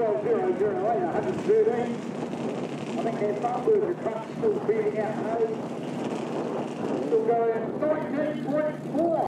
12,008, 113. I think their farm worker truck's still feeding out.